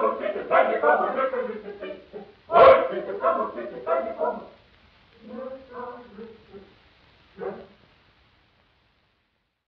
c Thank you.